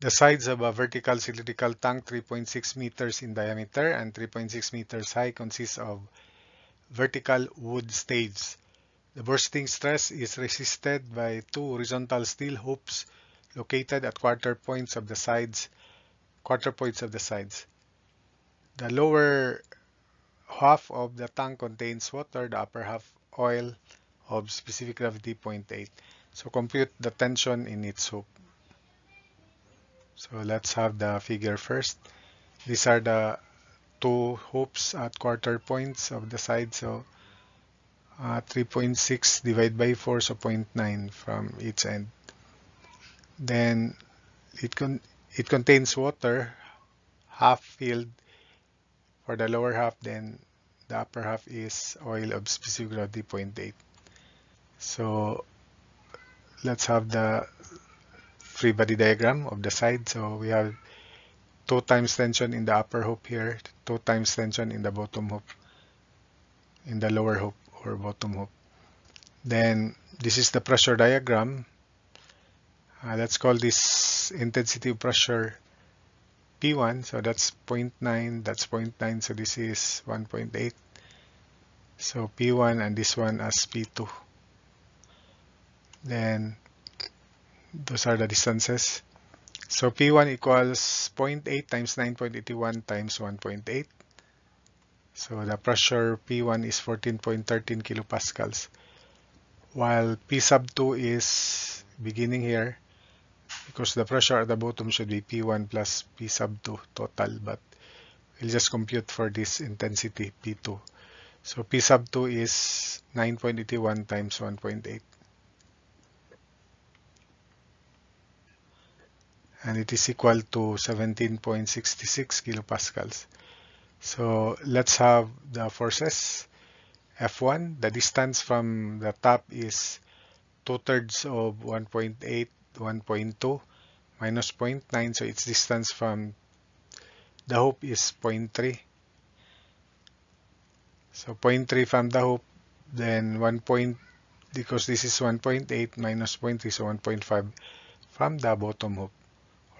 The sides of a vertical cylindrical tank 3.6 meters in diameter and 3.6 meters high consist of vertical wood staves. The bursting stress is resisted by two horizontal steel hoops located at quarter points of the sides, quarter points of the sides. The lower half of the tank contains water, the upper half oil of specific gravity 0.8. So compute the tension in its hoop. So let's have the figure first. These are the two hoops at quarter points of the side. So uh, 3.6 divided by 4, so 0.9 from each end. Then it, con it contains water, half filled for the lower half, then the upper half is oil of specific gravity 0.8. So let's have the free body diagram of the side. So we have two times tension in the upper hoop here, two times tension in the bottom hoop, in the lower hoop or bottom hoop. Then this is the pressure diagram. Uh, let's call this intensity of pressure P1. So that's 0.9, that's 0.9. So this is 1.8. So P1 and this one as P2. Then those are the distances. So P1 equals 0.8 times 9.81 times 1.8. So the pressure P1 is 14.13 kilopascals. While P sub 2 is beginning here because the pressure at the bottom should be P1 plus P sub 2 total but we'll just compute for this intensity P2. So P sub 2 is 9.81 times 1.8. and it is equal to 17.66 kilopascals. So let's have the forces. F1, the distance from the top is 2 thirds of 1.8, 1.2 minus 0.9, so its distance from the hoop is 0.3. So 0.3 from the hoop, then 1 point, because this is 1.8 minus 0.3, so 1.5 from the bottom hoop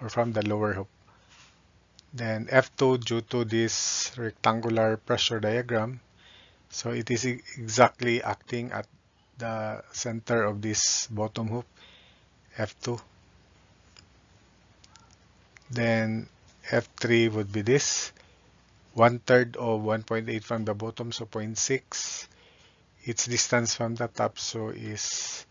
or from the lower hoop. Then F2 due to this rectangular pressure diagram, so it is exactly acting at the center of this bottom hoop, F2. Then F3 would be this, one third of 1.8 from the bottom, so 0.6. Its distance from the top, so is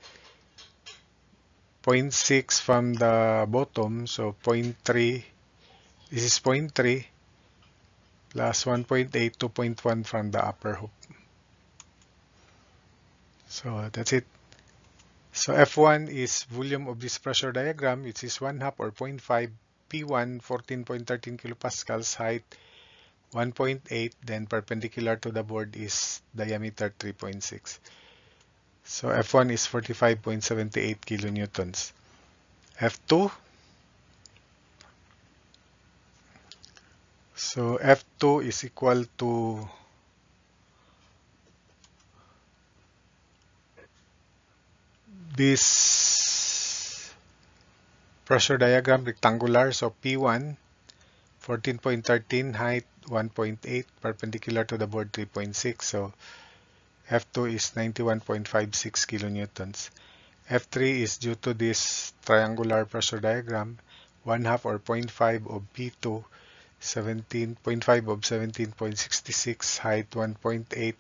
0.6 from the bottom, so 0.3, this is 0.3 plus 1.8, 2.1 from the upper hoop. So that's it. So F1 is volume of this pressure diagram, which is 1 half or 0.5, P1 14.13 kilopascals, height 1.8, then perpendicular to the board is diameter 3.6. So F1 is 45.78 kilonewtons. F2 So F2 is equal to this pressure diagram rectangular. So P1 14.13 height 1.8 perpendicular to the board 3.6. So F2 is 91.56 kilonewtons. F3 is due to this triangular pressure diagram, 1 half or 0.5 of P2, 17.5 of 17.66, height 1.8,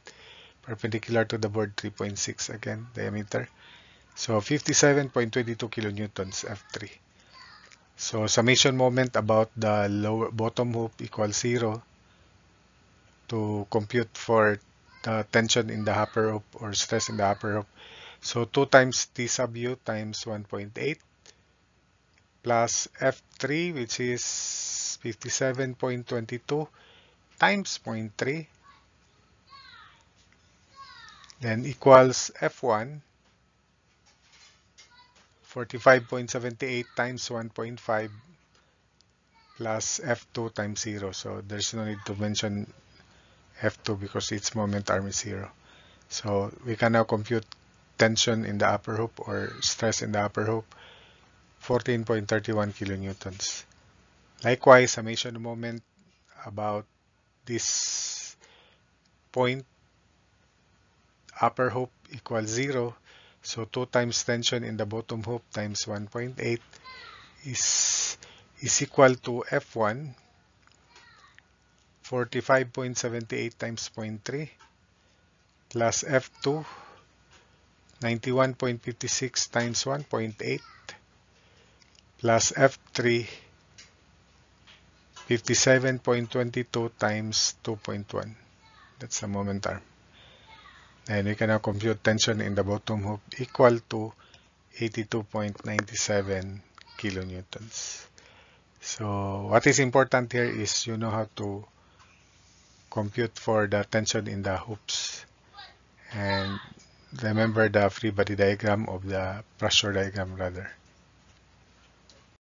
perpendicular to the board 3.6 again, diameter. So 57.22 kilonewtons F3. So summation moment about the lower bottom hoop equals 0 to compute for the tension in the upper hoop or stress in the upper hoop. So 2 times T sub U times 1.8 plus F3 which is 57.22 times 0.3 then equals F1 45.78 times 1.5 plus F2 times 0 so there's no need to mention F2 because its moment arm is 0. So we can now compute tension in the upper hoop or stress in the upper hoop. 14.31 kilonewtons. Likewise, summation moment about this point upper hoop equals 0 so 2 times tension in the bottom hoop times 1.8 is is equal to F1 45.78 times 0.3 plus F2 91.56 times 1.8 plus F3 57.22 times 2.1 that's the moment arm and we can now compute tension in the bottom hoop equal to 82.97 kilonewtons. So what is important here is you know how to compute for the tension in the hoops and remember the free body diagram of the pressure diagram rather.